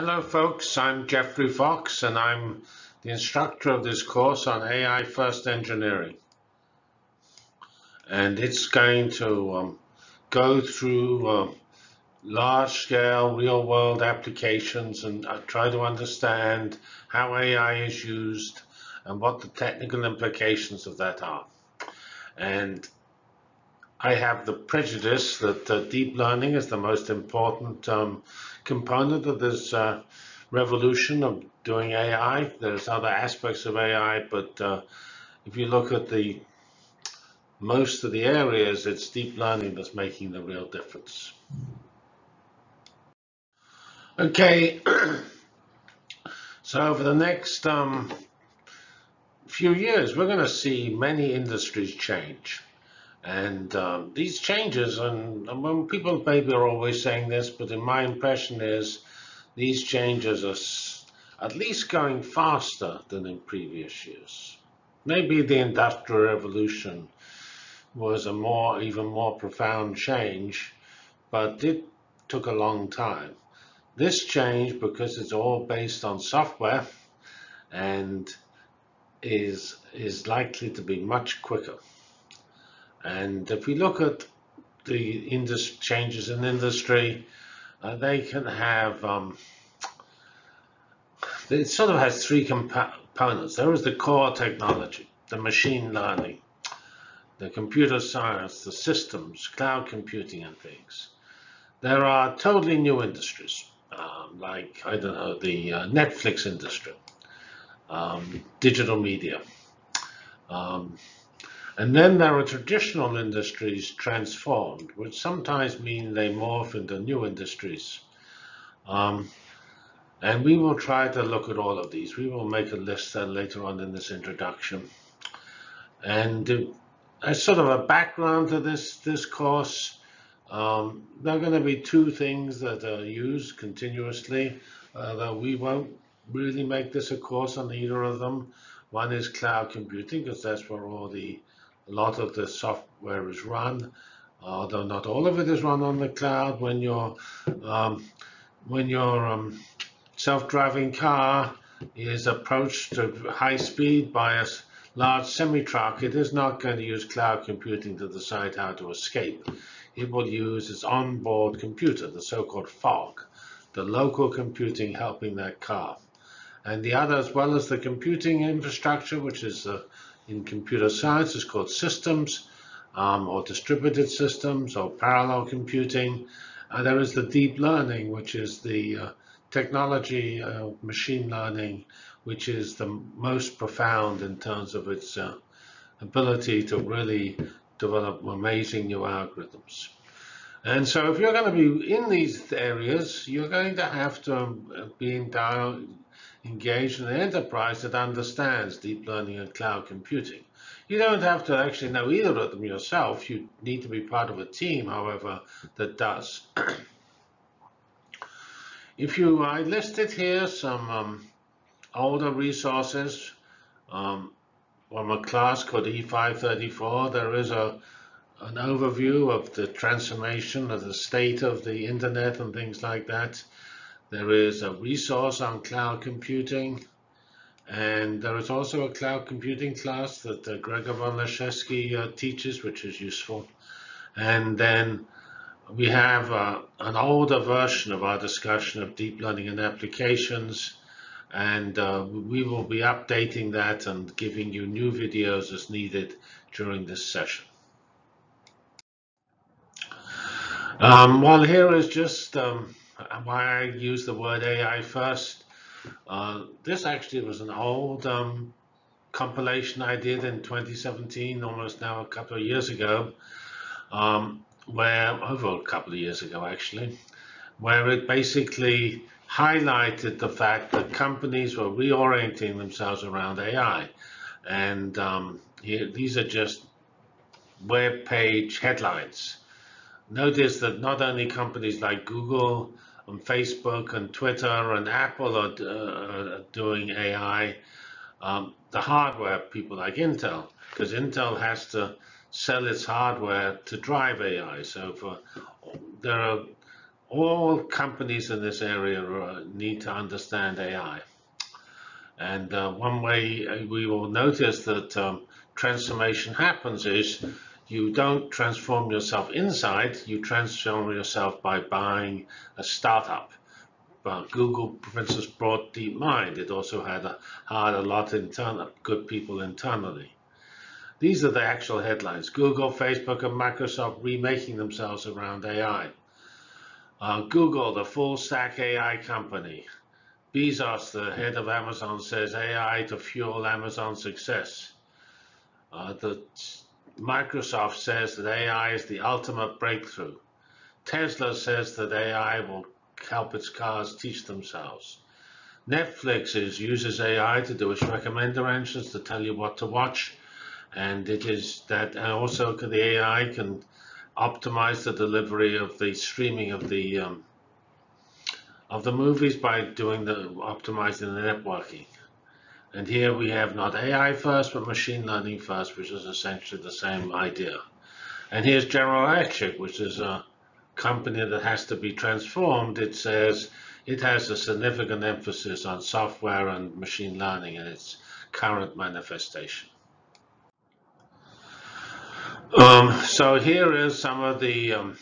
Hello folks, I'm Geoffrey Fox and I'm the instructor of this course on AI First Engineering. And it's going to um, go through uh, large-scale real-world applications and uh, try to understand how AI is used and what the technical implications of that are. And I have the prejudice that uh, deep learning is the most important um, component of this uh, revolution of doing AI. There's other aspects of AI, but uh, if you look at the most of the areas, it's deep learning that's making the real difference. Okay, so over the next um, few years, we're going to see many industries change. And um, these changes, and, when people maybe are always saying this, but in my impression is these changes are at least going faster than in previous years. Maybe the Industrial Revolution was a more, even more profound change, but it took a long time. This change, because it's all based on software, and is is likely to be much quicker. And if we look at the changes in industry, uh, they can have, um, it sort of has three components. There is the core technology, the machine learning, the computer science, the systems, cloud computing and things. There are totally new industries, um, like, I don't know, the uh, Netflix industry, um, digital media, um, and then there are traditional industries transformed, which sometimes mean they morph into new industries. Um, and we will try to look at all of these. We will make a list uh, later on in this introduction. And uh, as sort of a background to this, this course, um, there are going to be two things that are used continuously, uh, though we won't really make this a course on either of them. One is cloud computing, because that's where all the a lot of the software is run, although not all of it is run on the cloud. When your um, when your um, self-driving car is approached to high speed by a large semi-truck, it is not going to use cloud computing to decide how to escape. It will use its onboard computer, the so-called fog, the local computing helping that car. And the other, as well as the computing infrastructure, which is the in computer science is called systems um, or distributed systems or parallel computing. Uh, there is the deep learning, which is the uh, technology uh, machine learning, which is the most profound in terms of its uh, ability to really develop amazing new algorithms. And so if you're going to be in these areas, you're going to have to um, be in dialogue engaged in an enterprise that understands deep learning and cloud computing. You don't have to actually know either of them yourself. You need to be part of a team, however, that does. if you, I listed here some um, older resources um, from a class called E534. There is a an overview of the transformation of the state of the internet and things like that. There is a resource on cloud computing, and there is also a cloud computing class that uh, Gregor von Laszewski uh, teaches, which is useful. And then we have uh, an older version of our discussion of deep learning and applications, and uh, we will be updating that and giving you new videos as needed during this session. Um, well, here is just um, why I use the word AI first. Uh, this actually was an old um, compilation I did in 2017, almost now a couple of years ago, um, where over a couple of years ago actually, where it basically highlighted the fact that companies were reorienting themselves around AI. And um, here, these are just web page headlines. Notice that not only companies like Google, on Facebook and Twitter and Apple are uh, doing AI. Um, the hardware people like Intel, because Intel has to sell its hardware to drive AI. So for there are all companies in this area uh, need to understand AI. And uh, one way uh, we will notice that um, transformation happens is you don't transform yourself inside, you transform yourself by buying a startup. But Google, for instance, brought DeepMind. It also had a, had a lot of good people internally. These are the actual headlines. Google, Facebook, and Microsoft remaking themselves around AI. Uh, Google, the full stack AI company. Bezos, the head of Amazon, says AI to fuel Amazon's success. Uh, the Microsoft says that AI is the ultimate breakthrough. Tesla says that AI will help its cars teach themselves. Netflix is, uses AI to do its recommender engines to tell you what to watch, and it is that also the AI can optimize the delivery of the streaming of the um, of the movies by doing the optimizing the networking. And here we have not AI first, but machine learning first, which is essentially the same idea. And here's General Electric, which is a company that has to be transformed. It says it has a significant emphasis on software and machine learning in its current manifestation. Um, so here is some of the, um,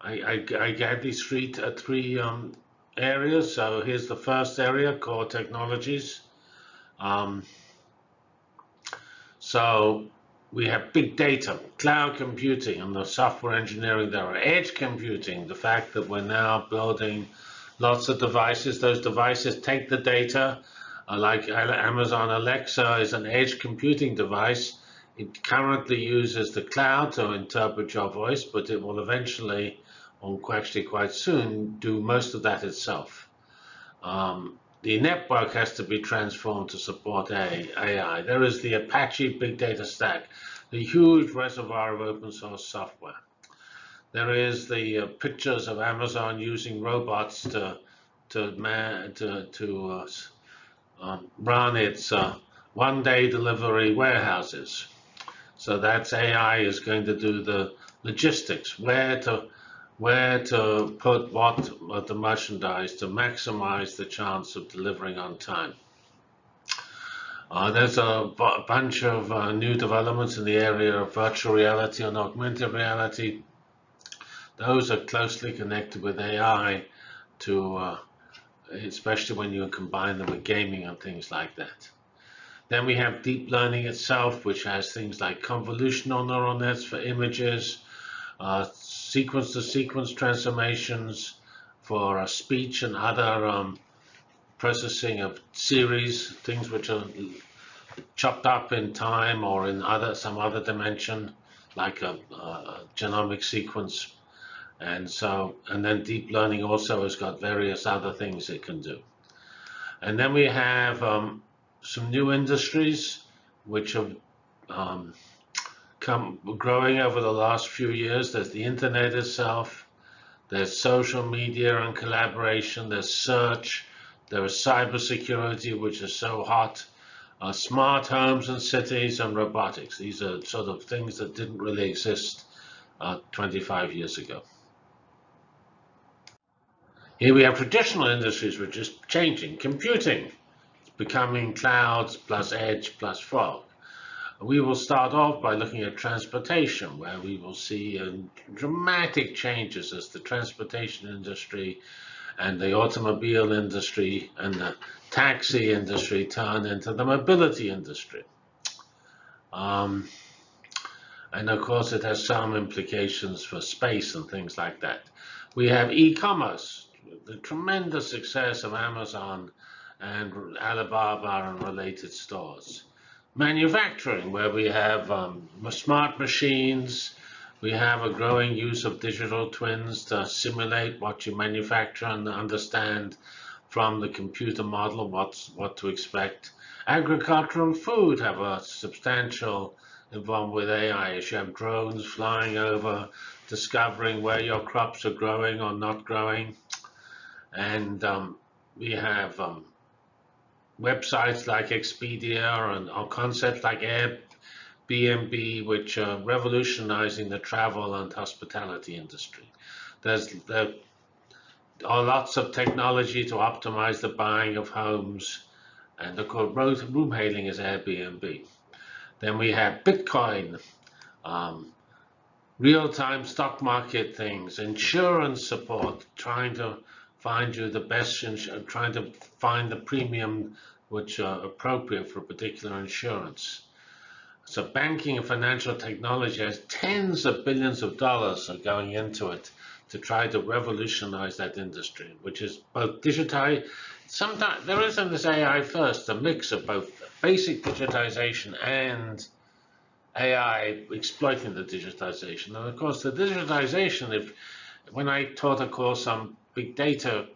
I, I, I get these three, uh, three um, areas. So here's the first area, core technologies. Um, so we have big data, cloud computing, and the software engineering there are edge computing, the fact that we're now building lots of devices. Those devices take the data, uh, like Amazon Alexa is an edge computing device. It currently uses the cloud to interpret your voice, but it will eventually or actually quite soon, do most of that itself. Um, the network has to be transformed to support AI. There is the Apache Big Data Stack, the huge reservoir of open source software. There is the uh, pictures of Amazon using robots to to man, to, to uh, um, run its uh, one-day delivery warehouses. So that's AI is going to do the logistics, where to where to put what of the merchandise to maximize the chance of delivering on time. Uh, there's a bunch of uh, new developments in the area of virtual reality and augmented reality. Those are closely connected with AI to, uh, especially when you combine them with gaming and things like that. Then we have deep learning itself, which has things like convolutional neural nets for images, uh, sequence-to-sequence transformations for speech and other um, processing of series, things which are chopped up in time or in other some other dimension, like a, a genomic sequence. And so, and then deep learning also has got various other things it can do. And then we have um, some new industries which have um, come growing over the last few years. There's the internet itself, there's social media and collaboration, there's search, there is cybersecurity, which is so hot, uh, smart homes and cities, and robotics. These are sort of things that didn't really exist uh, 25 years ago. Here we have traditional industries which is changing. Computing, it's becoming clouds plus edge plus fog. We will start off by looking at transportation, where we will see uh, dramatic changes as the transportation industry and the automobile industry and the taxi industry turn into the mobility industry. Um, and of course, it has some implications for space and things like that. We have e-commerce, the tremendous success of Amazon and Alibaba and related stores manufacturing, where we have um, smart machines, we have a growing use of digital twins to simulate what you manufacture and understand from the computer model what's what to expect. Agriculture and food have a substantial involvement with AI you have drones flying over, discovering where your crops are growing or not growing. And um, we have um, websites like Expedia and or concepts like Airbnb, which are revolutionizing the travel and hospitality industry. There's there are lots of technology to optimize the buying of homes, and of course, room hailing is Airbnb. Then we have Bitcoin, um, real-time stock market things, insurance support, trying to find you the best, and trying to find the premium which are appropriate for a particular insurance. So banking and financial technology has tens of billions of dollars are going into it to try to revolutionize that industry, which is both digitized. Sometimes there is in this AI first a mix of both basic digitization and AI exploiting the digitization. And of course, the digitization, if when I taught a course on big data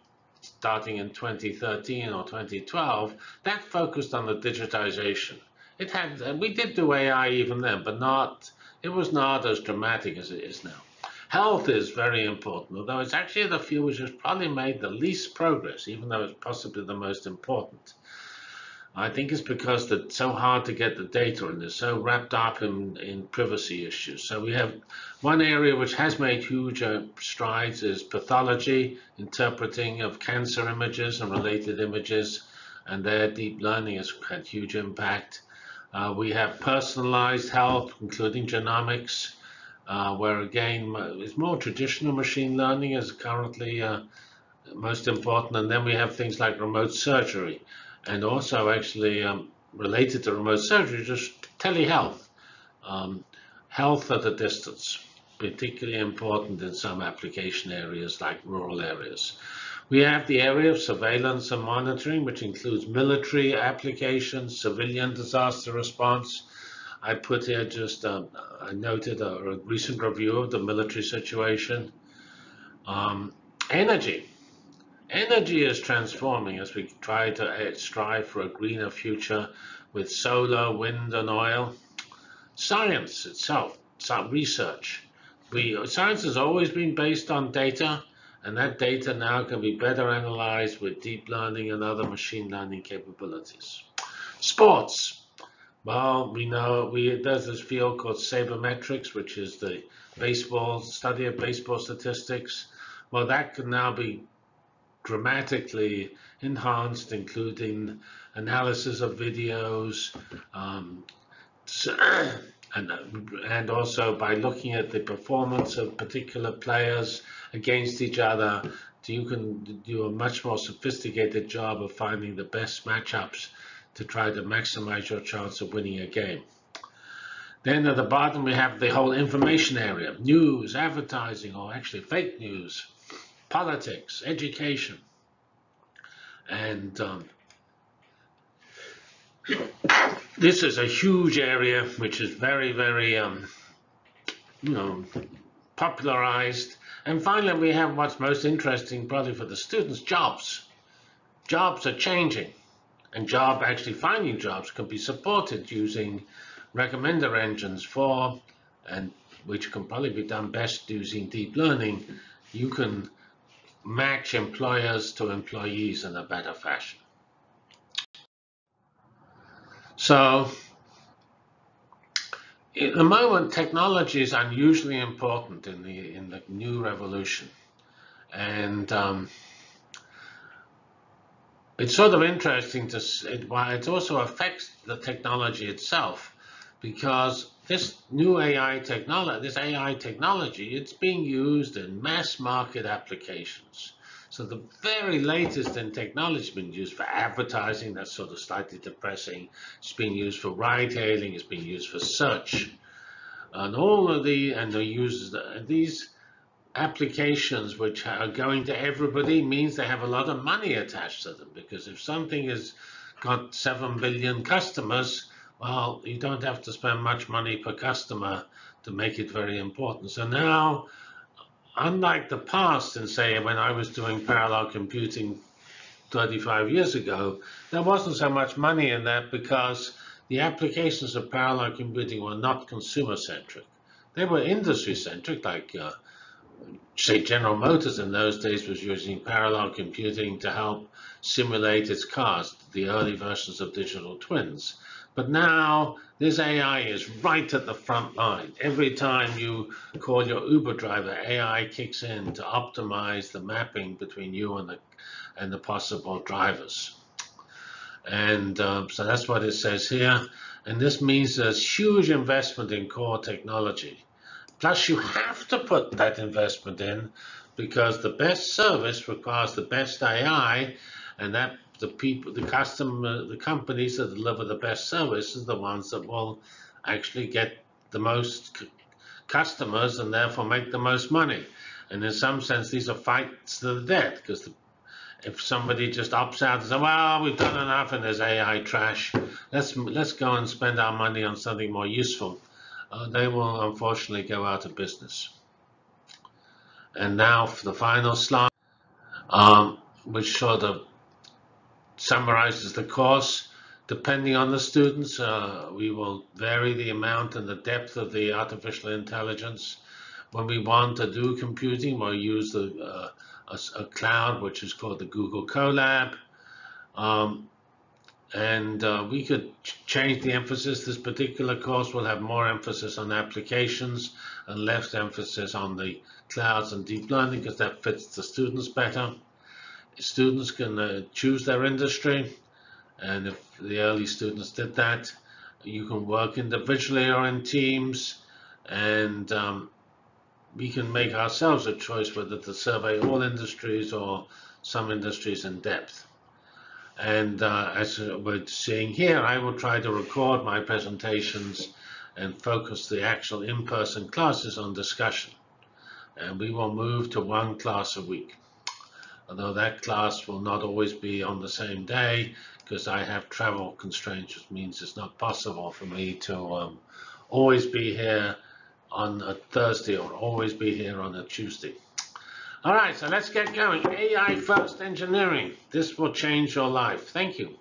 starting in 2013 or 2012, that focused on the digitization. It had, we did do AI even then, but not, it was not as dramatic as it is now. Health is very important, although it's actually the field which has probably made the least progress, even though it's possibly the most important. I think it's because it's so hard to get the data and they're so wrapped up in, in privacy issues. So we have one area which has made huge uh, strides is pathology, interpreting of cancer images and related images, and their deep learning has had huge impact. Uh, we have personalized health, including genomics, uh, where again, it's more traditional machine learning is currently uh, most important. And then we have things like remote surgery and also actually um, related to remote surgery, just telehealth, um, health at a distance, particularly important in some application areas like rural areas. We have the area of surveillance and monitoring, which includes military applications, civilian disaster response. I put here just, um, I noted a, a, recent review of the military situation. Um, energy, Energy is transforming as we try to uh, strive for a greener future with solar, wind, and oil. Science itself, research. We, science has always been based on data, and that data now can be better analyzed with deep learning and other machine learning capabilities. Sports. Well, we know we there's this field called sabermetrics, which is the baseball study of baseball statistics. Well, that can now be dramatically enhanced, including analysis of videos, um, and, and also by looking at the performance of particular players against each other, you can do a much more sophisticated job of finding the best matchups to try to maximize your chance of winning a game. Then at the bottom we have the whole information area, news, advertising, or actually fake news, politics, education. And um, this is a huge area which is very, very, um, you know, popularized. And finally, we have what's most interesting probably for the students, jobs. Jobs are changing. And job, actually finding jobs can be supported using recommender engines for, and which can probably be done best using deep learning. You can match employers to employees in a better fashion. So at the moment, technology is unusually important in the in the new revolution, and um, it's sort of interesting to it, why it also affects the technology itself, because this new AI technology, this AI technology, it's being used in mass market applications. So the very latest in technology has been used for advertising, that's sort of slightly depressing. It's being used for ride hailing, it's being used for search. And all of the, and the users, these applications which are going to everybody means they have a lot of money attached to them because if something has got 7 billion customers, well, you don't have to spend much money per customer to make it very important. So now, unlike the past, and say when I was doing parallel computing 35 years ago, there wasn't so much money in that because the applications of parallel computing were not consumer-centric. They were industry-centric, like uh, say General Motors in those days was using parallel computing to help simulate its cars, the early versions of digital twins. But now this AI is right at the front line. Every time you call your Uber driver, AI kicks in to optimize the mapping between you and the and the possible drivers. And um, so that's what it says here. And this means there's huge investment in core technology. Plus, you have to put that investment in because the best service requires the best AI, and that the people, the customer, the companies that deliver the best service are the ones that will actually get the most customers and therefore make the most money. And in some sense, these are fights to the death because if somebody just opts out and says, "Well, we've done enough and there's AI trash, let's let's go and spend our money on something more useful," uh, they will unfortunately go out of business. And now for the final slide, um, which sort of summarizes the course. Depending on the students, uh, we will vary the amount and the depth of the artificial intelligence. When we want to do computing, we'll use the, uh, a, a, cloud, which is called the Google Colab. Um, and uh, we could change the emphasis. This particular course will have more emphasis on applications and less emphasis on the clouds and deep learning because that fits the students better students can uh, choose their industry and if the early students did that you can work individually or in teams and um, we can make ourselves a choice whether to survey all industries or some industries in depth. And uh, as we're seeing here I will try to record my presentations and focus the actual in-person classes on discussion. And we will move to one class a week although that class will not always be on the same day because I have travel constraints, which means it's not possible for me to um, always be here on a Thursday or always be here on a Tuesday. All right, so let's get going. AI first engineering. This will change your life. Thank you.